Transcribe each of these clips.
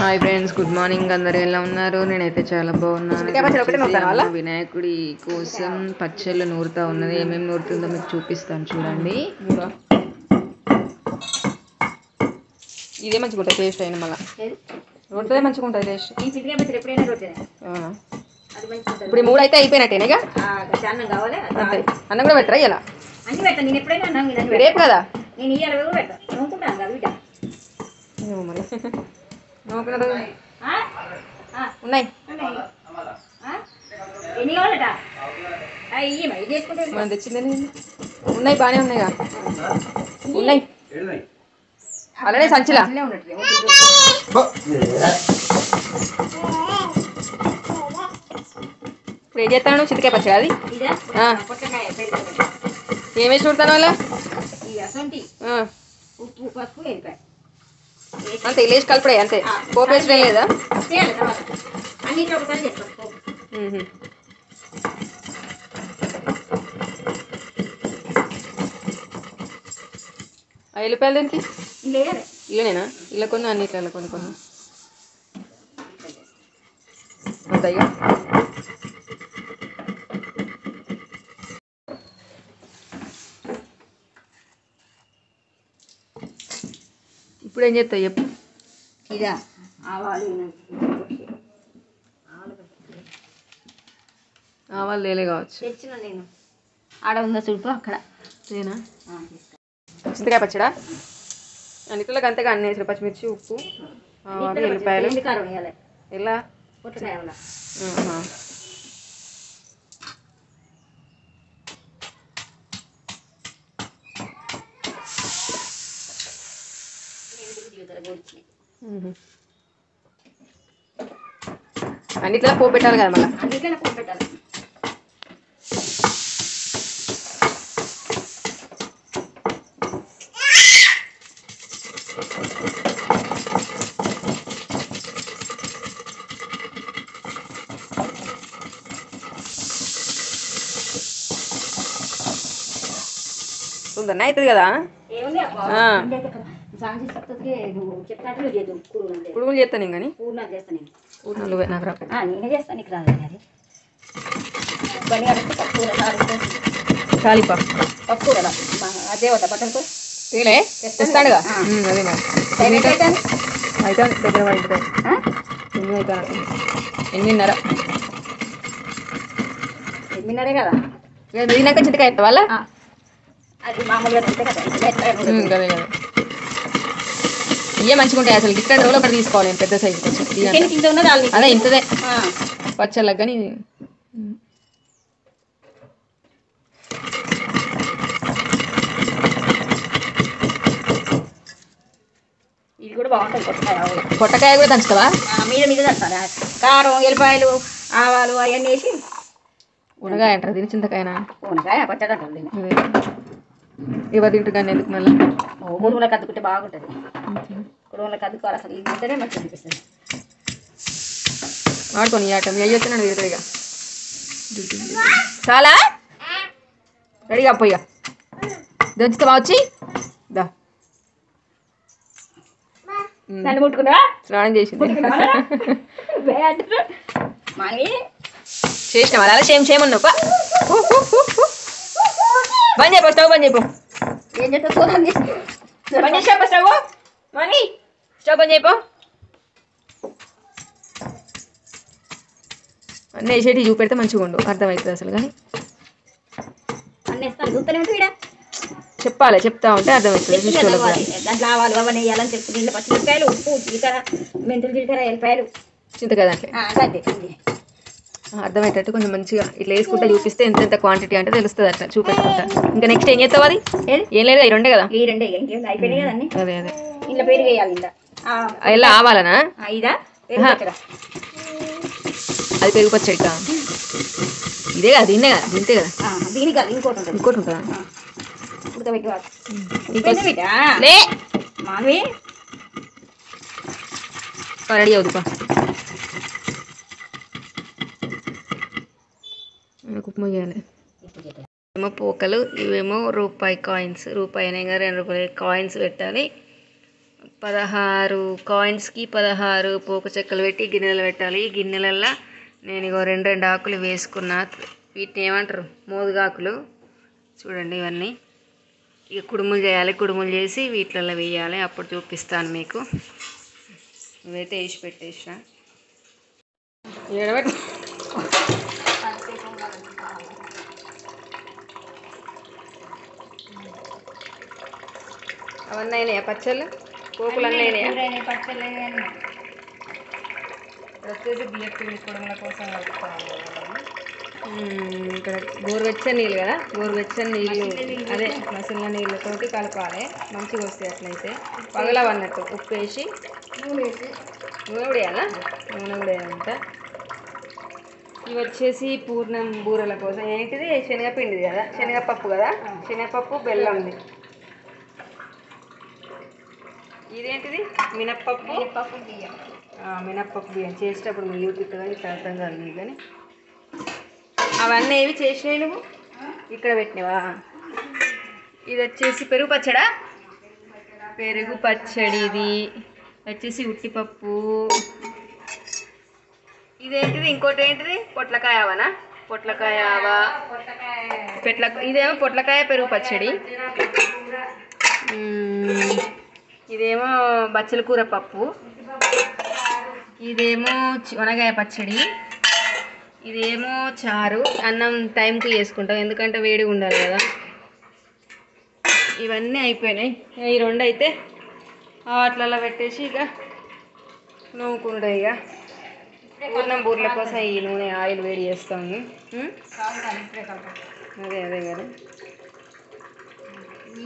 Hi friends good morning అందరు ఎలా ఉన్నారు? నేనైతే చాలా బాగున్నాను. వినాయకుడి కోసం పచ్చళ్ళు నూరుతా ఉన్నది. ఏమేమి నూరుతుందో మీకు చూపిస్తాను చూడండి. ఇదే మంచిగా ఉంటుంది టేస్ట్ అయిన మళ్ళీ? రొట్టెదే మంచిగా ఉంటుంది టేస్ట్ ఇప్పుడు మూడు అయితే అయిపోయినట్టేనా ఇక? ఆ, గట్టి అన్నం కూడా పెట్టరా ఇలా? రేపు కదా. నేను ఇయ్యాలి ఉన్నాయి? ఎన్ని కావాలట? మనం తెచ్చింది ఉన్నాయి బాగానే ఉన్నాయిగా. ఉన్నాయి. అలానే సంచిలా. ఇప్పుడు ఏం చేస్తాను చితికాయ పచ్చడి అది? ఏమేసి చూడతాను వాళ్ళ ఉప్పు పసుపు ఎరిపాయ అంతే లేచి కలిపడే అంతే. పోపు వేసడం లేదా? అన్నిట్లో ఎల్లిపాయలు దేనికి? ఇల్లనేనా ఇలా కొన్ని అన్నిట్లలో కొన్ని కొన్ని. అంతే ఇప్పుడు ఏం చేస్తావు చెప్పు. ఇదా ఆవాలు ఆవాలు లేలే కావచ్చు. తెచ్చిన నేను. ఆడ ఉందా చూపు అక్కడ. నేనా. చింతకాయ పచ్చడా? అన్నిట్లోకి అంతగా అన్నీ వేసారు పచ్చిమిర్చి ఉప్పు ఎల్లిపాయలు. ఎలా పొట్టకాయ వల్ల ఆహా. మ్మ్. అన్నిట్లో పోపు పెట్టాలి కదా మళ్ళీ అన్నిట్లో పోపు పెట్టాలి తొందరనే అవుతుంది కదా ఏముంది అబ్బా? ఆ. ఉండే కదా. సాంజీ సత్తకి నువ్వు చెప్పినట్లు నువ్వు చేద్దు. కూర అంటే ఇప్పుడు కూడా చేస్తాను కానీ. పూర్ణ చేస్తాను నేను. నాకు చేస్తాను నీకు రాదు అది పప్పు. మా- అదే వద్ద బట్టలతో తీలే తెస్తాడుగా? అదే మరి? అయితే దగ్గర పడుతుంది? ఎన్ని అవుతాను ఎన్నిన్నర ఎనిమిదిన్నరే. కదా? తిన్నాక చింతకాయ ఎత్తా వాళ్ళ. అది మామూలుగా కదా ఇది ఎట్లా మ్మ్, ఉంటుంది? అదే కదా ఇవే మంచిగా ఉంటాయి అసలు. ఇక్కడ రోజులు ఒకటి తీసుకోవాలి పెద్ద సైజు కొంచెం. ఉన్నది అదే ఇంతదే. పచ్చళ్ళకి కానీ ఇది. కూడా బాగుంటుంది. పొట్టకాయ కూడా దంచుతావా? మీద మీద కారం ఎల్లిపాయలు ఆవాలు అవన్నీ వేసి ఉనగాయ అంటారు దీని చింతకాయనా? ఉనకాయ పచ్చడి అంటారు దీన్ని అదే ఎవరు తింటారు కానీ ఎందుకు మళ్ళీ కుడుములకు అద్దుకుంటే బాగుంటుంది. కుడుములకు అద్దుకోవాలి అసలు? ఇది తింటేనే మంచిగా అనిపిస్తుంది. ఆడుకొని ఈ ఆట. మీ అయ్యి వచ్చినాడు తిరుగుతాడు ఇక చాలా? రెడీగా పోయిగా దంచుతావా వచ్చి. దా. నన్ను ముట్టుకున్నా స్నానం చేసింది. మరి చేసిన వాళ్ళ సేమ్ సేమ్ ఉన్నావు. పా. ఊ, ఊ, ఊ, ఊ. బంద్ చేయపో మనీ స్టవ్ బంద్ చేయపో అన్నీ వేసేటి చూపెడితే మంచిగా ఉండు అర్థమవుతుంది అసలు కానీ చూస్తూనే ఉంటే. చెప్పాలి చెప్తా ఉంటే అర్థమవుతుంది. దాంట్లో ఆవాలు అవన్నీ వేయాలని చెప్పి దీంట్లో పచ్చిమిరపకాయలు ఉప్పు జీలకర్ర మెంతులు జీలకర్ర ఎల్లిపాయలు చింతకాయ దాంట్లో అర్థమయ్యేటట్టు కొంచెం మంచిగా ఇట్లా వేసుకుంటే చూపిస్తే ఎంత ఎంత క్వాంటిటీ అంటే తెలుస్తుంది అట్లా చూపెట్టుకుంటా. ఇంకా నెక్స్ట్ ఏం చేస్తావు అది? ఏం లేదు ఈ రెండే కదా? ఈ రెండే ఇంకేం అదే అదే. ఇంట్లో పెరుగు వేయాలి ఇలా ఆవాలనా? ఇదా. అది పెరుగు పచ్చడి ఇదే కదా దీన్నే కదా దీంతే కదా. ఆ, దీనికి కాదు ఇంకోటి ఉంటుంది. ఇంకోటి ఉంటుందా? లే! మానవి రెడీ అవుతుపా ఉప్మా చేయాలి. ఏమో పోకలు ఇవేమో రూపాయి కాయిన్స్ రూపాయి అయినా కానీ రెండు రూపాయలు. కాయిన్స్ పెట్టాలి. పదహారు కాయిన్స్కి పదహారు పోక చెక్కలు పెట్టి గిన్నెలు పెట్టాలి. ఈ గిన్నెలల్లో నేను ఇగో రెండు రెండు ఆకులు వేసుకున్నా. వీటిని ఏమంటారు? మోదుగాకులు. చూడండి ఇవన్నీ. ఇక కుడుములు చేయాలి. కుడుములు చేసి వీటిలలో వేయాలి. అప్పుడు చూపిస్తాను మీకు. ఇవైతే వేసి పెట్టేసిన. ఎడబెట్టి అవన్నీ అయినాయా పచ్చళ్ళు? పోపులు అన్నీ అయినాయా? వచ్చేసి బియ్యం కోసం కలుపుకోవాలి ఇక్కడ గోరువెచ్చని నీళ్ళు కదా? గోరువెచ్చని నీళ్ళు అదే మసిలిన నీళ్ళతోటి కలపాలి. మంచిగా వస్తాయి అట్లయితే. పగలవన్నట్టు ఉప్పు వేసి. నూనె వేసి. నూనె కూడా వేయాలా? నూనె కూడా వేయాలంట. ఇవి వచ్చేసి పూర్ణం బూరెల కోసం. ఏంటిది? శనగపిండిది కదా? శనగపప్పు కదా? శనగపప్పు బెల్లంది. ఇదేంటిది? మినప్పప్పు? పప్పు బియ్యం. మినప్పప్పు బియ్యం. చేసేటప్పుడు నువ్వు యూట్యూబ్ కానీ ఇట్లా అర్థం కాదు కానీ. అవన్నీ ఏవి చేసినాయి నువ్వు? ఇక్కడ పెట్టినవా? ఇది వచ్చేసి పెరుగు పచ్చడా? పెరుగు పచ్చడి ఇది. వచ్చేసి ఉట్టిపప్పు. ఇదేంటిది? ఇంకోటి ఏంటిది? పొట్లకాయ ఆవనా? పొట్లకాయ ఆవా. పెట్ల ఇదేమో పొట్లకాయ పెరుగు పచ్చడి. ఇదేమో బచ్చల కూర పప్పు. ఇదేమో వనగాయ పచ్చడి. ఇదేమో చారు. అన్నం టైంకి చేసుకుంటాం. ఎందుకంటే వేడిగా ఉండాలి కదా. ఇవన్నీ అయిపోయినాయి. ఈ రెండు అయితే వాటిలలో పెట్టేసి ఇక నూకుంటాయి ఇక. పూర్ణం బూర్ల కోసం ఈ నూనె ఆయిల్ వేడి చేస్తాము. అదే అదే కదా.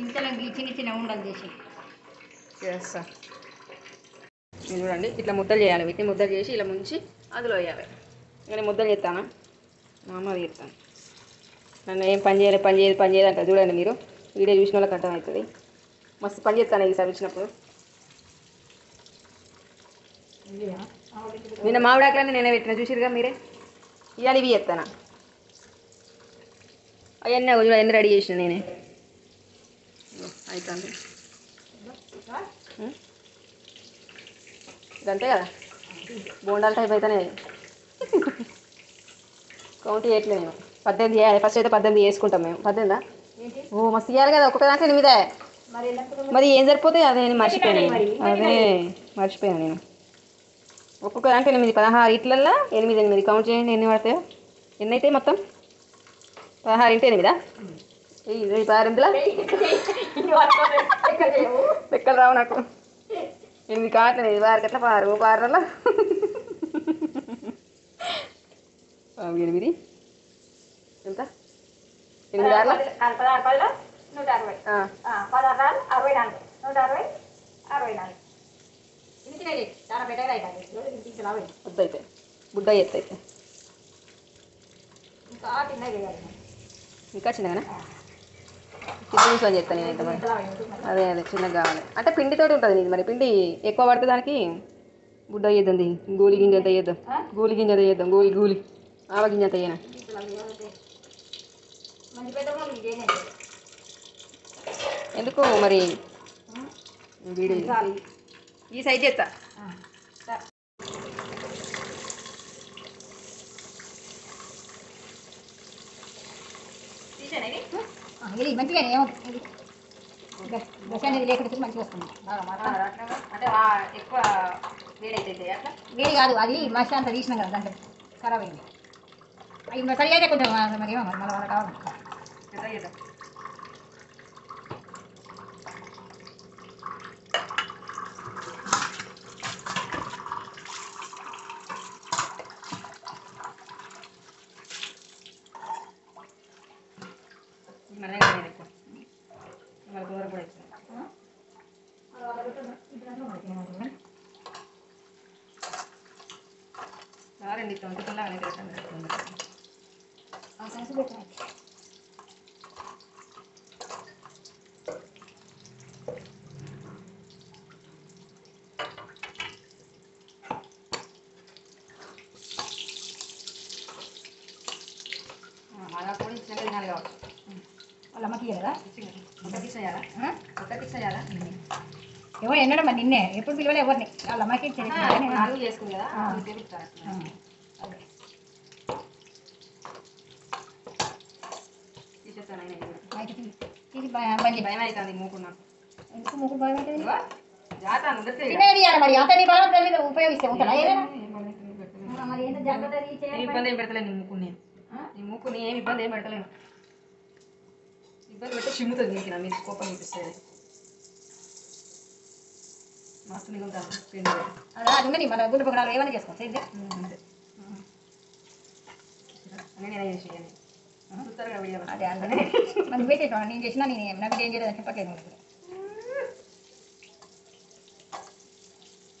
ఇంతలో చిన్న చిన్న ఉండలు చేసి చేస్తా నేను చూడండి. ఇట్లా ముద్దలు చేయాలి. వీటిని ముద్దలు చేసి ఇలా ముంచి అందులో వేయాలి. ఇక నేను ముద్దలు చేస్తానా? మా అమ్మ చేస్తాను నన్ను ఏం పని చేయాలి పని చేయదు పని చేయదు అంటారు. చూడండి మీరు. వీడియో చూసిన వాళ్ళకి అర్థమవుతుంది. మస్తు పని చేస్తాను ఈసారి వచ్చినప్పుడు. నిన్న మామిడాకులన్నీ నేనే పెట్టిన. చూసిరుగా మీరే? ఇవాళ ఇవి చేస్తానా? అవన్నీ చూడ రెడీ చేసిన నేనే. అవుతాను ఇదంతే కదా బోండాల టైప్ అయితేనే కౌంట్ చేయట్లేదు మేము పద్దెనిమిది చేయాలి ఫస్ట్ అయితే పద్దెనిమిది వేసుకుంటాం మేము పద్దెనిమిదా ఓ మస్తు ఇవ్వాలి కదా ఒక్కొక్క దాంట్లో ఎనిమిదే మరి ఏం సరిపోతాయి అదే నేను మర్చిపోయాను నేను. అదే మర్చిపోయాను నేను ఒక్కొక్క దాంట్లో ఎనిమిది పదహారు ఇట్లల్లో ఎనిమిది ఎనిమిది కౌంట్ చేయండి ఎన్ని పడతాయో ఎన్ని అయితే మొత్తం పదహారు ఇంటే ఎనిమిదా ఈ పదహారు ఇందులో లెక్కలు రావు నాకు ఎనిమిది కావట్లేదు ఇది వారికి ఎట్లా పారు పారలో ఎనిమిది ఎంత ఎనిమిది ఆరులో పదహారు పదిలో నూట అరవై ఆ, ఆ, పదహారు రాళ్ళు అరవై నాలుగు నూట అరవై అరవై నాలుగు ఇది చిన్నది చాలా బెటర్ అవుతుంది ఇంటికి లాభం వద్దు అయితే బుడ్డ ఎత్తు అయితే ఇంకా చిన్నది వేయాలి ఇంకా చిన్నగానే నిమిషం చేస్తాను నేనైతే మరి. అదే అదే చిన్నగా కావాలి అంటే పిండితోటి ఉంటుంది నీది మరి. పిండి ఎక్కువ పడితే దానికి వేద్దాం దీ గోలి గింజ అంత వేద్దాం గోలి గింజ అంత వేద్దాం గోలి గోలి. ఆవ గింజ అంత ఇదేనే ఎందుకు మరి? ఈ సైజ్ చేస్తా తీసానా ఇది? ఇది మంచిగానే ఏమో. ఇది దశ అనేది లేకుండా మంచిగా వస్తుంది అంటే ఎక్కువ అట్లా? వేడి కాదు అది మష అంతా తీసినాం కదా దాంట్లో ఖరాబ్ అయింది. అవి సరి అయితే కొంచెం మరి మళ్ళీ వాళ్ళకి కావాలి ఎంత చేద్దాం మళ్ళీ ఎక్కువ మళ్ళీ కూర కూడా ఎక్కువ రెండు తొందరగా అనేది పెట్టండి అలా కూడా వాళ్ళ అమ్మకి కదా ఒక కిస్ వేయాలా? ఒక కిస్ వేయాలా? ఏమో ఎన్నడూ మరి నిన్నే. ఎప్పుడు పిలవలే ఎవరిని. వాళ్ళ అమ్మకి నాలుగు చేసుకుంది కదా. ఇది భయం అవుతుంది ఎందుకు భయం అవుతుంది? మరి. ఉపయోగిస్తే ఏదైనా? ఇబ్బంది ఏం పెడతలేను నీ ముక్కు నేను ఆ? నీ ముక్కు నీ ఏం ఇబ్బంది ఏం పెడతలేను. ఇబ్బంది పెడితే చిమ్ముతుంది నీకు నా మీద కోపం చూపిస్తుంది. మస్తు మిగులుతాను అది మన గుడ్డు పక్కన ఏమైనా చేసుకోవచ్చు ఇది? నేనే చేసేయాలి అదే చేసావు నేను చేసినా నేను. నాకు ఏం చేయలేదు చెప్పట్లేదు.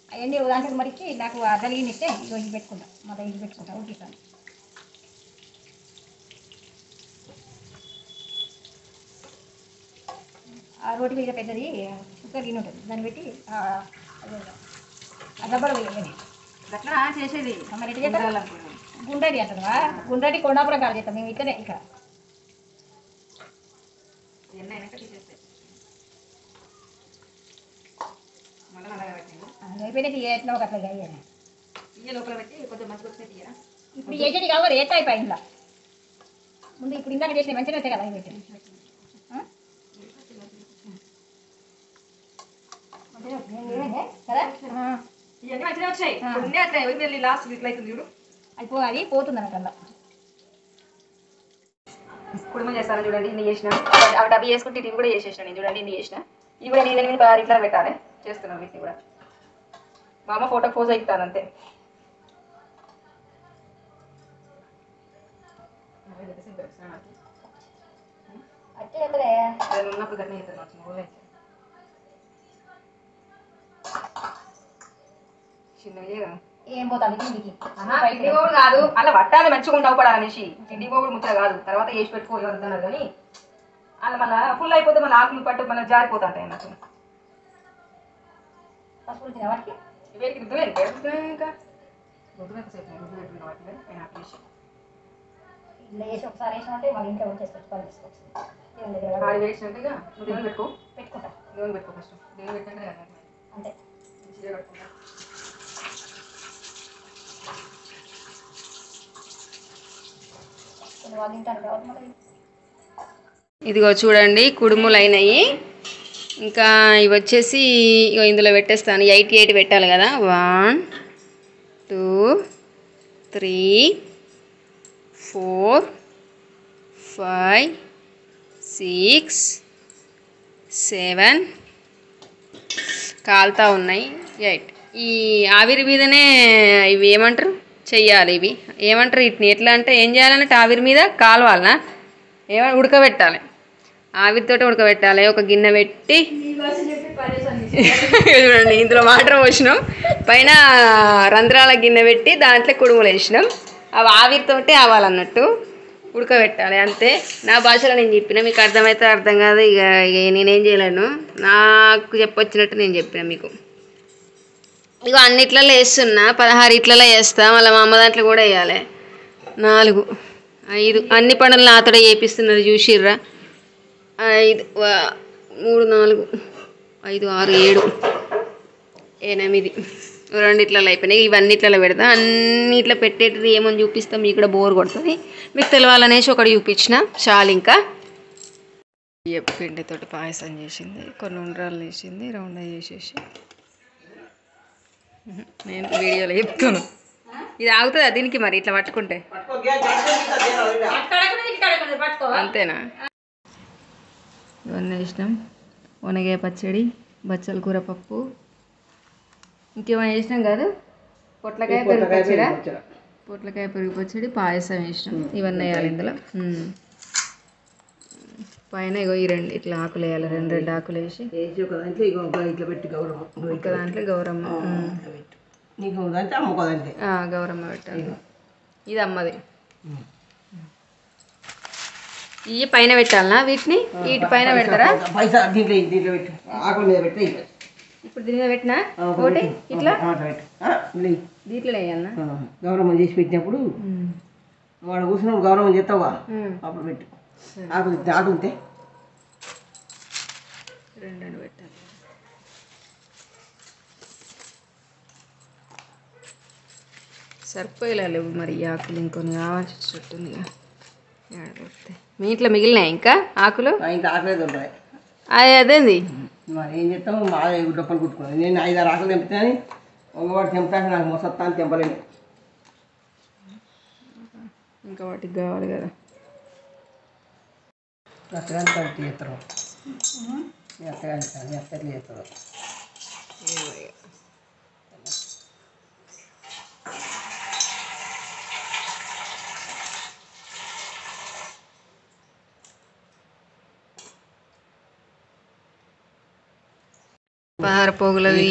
అవన్నీ ఉదాహరణకు మరి ఇచ్చి నాకు జరిగింది ఇస్తే ఇది పెట్టుకుంటా. మా ఇది పెట్టుకుంటా ఉడికిస్తాను రోటి మీద పెద్దది కుక్కర్ గిన్నె ఉంటుంది. దాన్ని పెట్టి ఆ, ఆ డబ్బాలో వేయాలి. అట్లా చేసేది. గుండ్రటి అంటారా గుండ్రటి కొండాపురం కాదు చేస్తాం మేము ఇక్కడే ఇక్కడ. ఎట్లా ఒక అట్లా ఇప్పుడు చేసేది కావాలి ఏ టైప్ అయిందా ముందు ఇప్పుడు ఇందాక చేసిన మంచిగా వచ్చాయి కదా పెట్టి ఆ? మంచిగా వచ్చింది. ఏం లేదండి, కదా ఆ. ఇవన్నీ మంచిగా వచ్చాయి. కొన్ని అట్లా వెళ్ళి లాస్ట్ ఇట్లా అవుతుంది చూడు. అయిపో అది పోతుంది అన్నట్టు కుటుంబం చేస్తాను చూడండి ఇన్ని చేసిన. అవి డబ్బు చేసుకుంటే ఇది కూడా చేసేసిన నేను చూడండి ఇన్ని చేసిన. ఇవి కూడా నేను మీద ఇట్లా పెట్టాలి. చేస్తున్నాను వీటిని కూడా. మా అమ్మ ఫోటో పోజ్ అవుతాను అంతే. అట్టే ఉన్నప్పుడు గట్టిన చేస్తాను ఏం పోతుంది? కిందికి కిడ్నీ గోగుడు కాదు. అలా పట్టాలి మంచిగా ఉండి అవపడాలి అనేసి. కిడ్నీ గోగుడు ముచ్చట కాదు. తర్వాత వేసి పెట్టుకో ఎవరుతున్నారు కానీ. అలా మళ్ళీ ఫుల్ అయిపోతే మళ్ళీ ఆకులు పట్టు మళ్ళీ జారిపోతుంటాయి నాకు. పసుపు వచ్చిన వాటికి? వేడికి రుద్దు వేరు రుద్దు ఇంకా. రుద్దు ఎంతసేపు రుద్దు పెట్టుకున్న వాటిలో నేను ఆకు వేసి ఇట్లా వేసి ఒకసారి వేసినట్టే మళ్ళీ ఇంట్లో వచ్చేసి పని తీసుకోవచ్చు నువ్వు దేవుని పెట్టుకో. పెట్టుకుంటా. దేవుని పెట్టుకో ఫస్ట్. దేవుని పెట్టండి అంతే కొన్ని వాళ్ళు తింటారు కాబట్టి మళ్ళీ ఇదిగో చూడండి కుడుములు అయినాయి ఇంకా ఇవి వచ్చేసి ఇగో ఇందులో పెట్టేస్తాను. ఎయిట్ ఎయిట్ పెట్టాలి కదా. One two three four five six seven కాలుతా ఉన్నాయి. ఎయిట్. ఈ ఆవిరి మీదనే ఇవి ఏమంటారు? చెయ్యాలి ఇవి. ఏమంటారు వీటిని? ఎట్లా అంటే ఏం చేయాలంటే ఆవిరి మీద కాలవాలనా? ఏమ ఉడకబెట్టాలి. ఆవిరితో ఉడకబెట్టాలి. ఒక గిన్నె పెట్టి చూడండి ఇందులో వాటర్ పోసినాం. పైన రంధ్రాల గిన్నె పెట్టి దాంట్లో కుడుములు వేసినాం. అవి ఆవిరితోటే అవ్వాలన్నట్టు ఉడకబెట్టాలి అంతే. నా భాషలో నేను చెప్పిన మీకు అర్థమైతే అర్థం కాదు. ఇక ఇక నేనేం చేయలేను. నాకు చెప్పొచ్చినట్టు నేను చెప్పిన మీకు. ఇగో అన్నిట్లలో వేస్తున్నా పదహారు ఇట్లలో వేస్తా మళ్ళీ మా అమ్మ దాంట్లో కూడా వేయాలి. నాలుగు ఐదు అన్ని పనులు నాతోడే చేపిస్తున్నారు చూసిర్రా. ఐదు మూడు నాలుగు ఐదు ఆరు ఏడు ఎనిమిది. రెండిట్లలో అయిపోయినాయి. ఇవన్నిట్లలో పెడతా. అన్నిట్లో పెట్టేటిది ఏమని చూపిస్తాం? మీకు కూడా బోర్ కొడుతుంది. మీకు తెలవాలనేసి ఒకటి చూపించిన. చాలు ఇంకా. బియ్యపు పిండితోటి పాయసం చేసింది. కొన్ని ఉండ్రాలు వేసింది రౌండ్ చేసేసి. నేను వీడియోలో చెప్తాను. ఇది ఆగుతుందా దీనికి మరి ఇట్లా పట్టుకుంటే? అంతేనా? ఇవన్నీ వేసినాం వనగాయ పచ్చడి బచ్చల కూర పప్పు. ఇంకేమైనా వేసినాం కాదు? పొట్లకాయ పెరుగు పచ్చడి? పొట్లకాయ పెరుగు పచ్చడి పాయసం వేసినాం ఇవన్నీ వేయాలి ఇందులో. పైన ఇగో ఈ రెండు ఇట్లా ఆకులు వేయాలి. రెండు రెండు ఆకులు వేసి వేసి ఒక దాంట్లో ఇగో ఇట్లా పెట్టి ఒక దాంట్లో గౌరమ్మ. ఒక దాంట్లో గౌరమ్మ పెట్టాలి. ఇది అమ్మది. ఇవి పైన పెట్టాలనా వీటిని? వీటి పైన పెడతారా. ఇప్పుడు దీని మీద పెట్టినా? ఒకటి. ఇట్లా. దీంట్లో వేయాలనా? గౌరవం చేసి పెట్టినప్పుడు వాడు కూర్చున్నప్పుడు గౌరవం చేస్తావా? అప్పుడు పెట్టు. ఆవిడ దాడు ఉందే రెండు పెట్టాలి. సరిపోయేలా లేవు మరి ఆకులు ఇంకొని కావాల్సి చుట్టుందిగా మీ ఇంట్లో మిగిలినాయి ఇంకా ఆకులు? ఇంకా ఆకలేదు ఉన్నాయి అదేంది? మరి ఏం చెప్తాము బాగా డబ్బులు కుట్టుకున్నాను నేను ఐదు ఆరు ఆకులు తెంపుతాను ఒకవాడు తెంపుతాను నాకు మొసత్తాను తెంపలేను. ఇంకా వాటికి కావాలి కదా. కరెక్ట్ చేస్తారు మీ అత్తగాని కానీ అత్తగారు చేస్తారు పదహారు పోగులది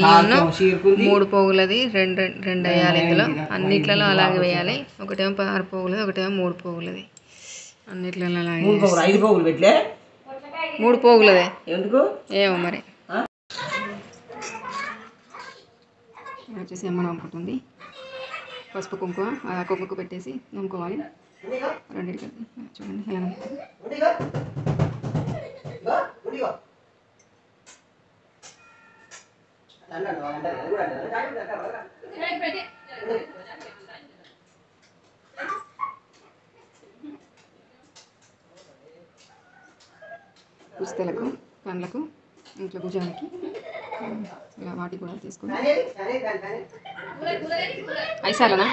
మూడు పోగులది రెండు రెండు- రెండు వేయాలి ఇందులో. అన్నిట్లలో అలాగే వేయాలి. ఒకటేమో పదహారు పోగులది ఒకటేమో మూడు పోగులది. అన్నిట్లలో మూడు పోగులు ఐదు పోగులు పెట్టలే? మూడు పోగులదే ఎందుకు? ఏమో మరి? వచ్చేసి అమ్మ నమ్ముకుంటుంది పసుపు కుంకుమ ఆ కుంకుమ పెట్టేసి నమ్ముకోవాలి రెండింటికి చూడండి ఎలా నమ్ముకుంది. పుస్తలకు పండ్లకు ఇంట్లో భుజానికి ఇలా వాటికి కూడా తీసుకుని. ఐసాలనా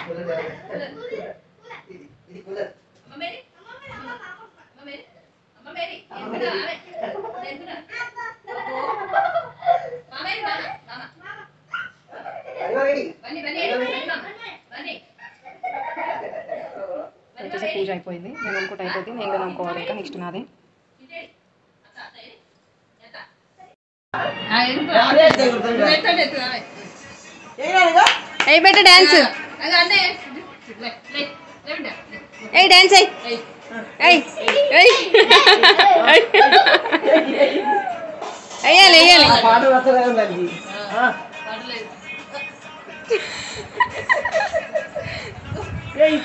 పూజ అయిపోయింది. నేను అనుకుంటే అయిపోయింది నేను అనుకోవాలి ఇంకా. నెక్స్ట్ నాదే. అయ్యి పెట్ట డాన్స్ ఏయ్ డాన్స్ అయ్యి ఏయ్ ఏయ్ అయ్యాలి అయ్యాలి పాట వస్తలే ఉందండి ఆ? ఏయ్.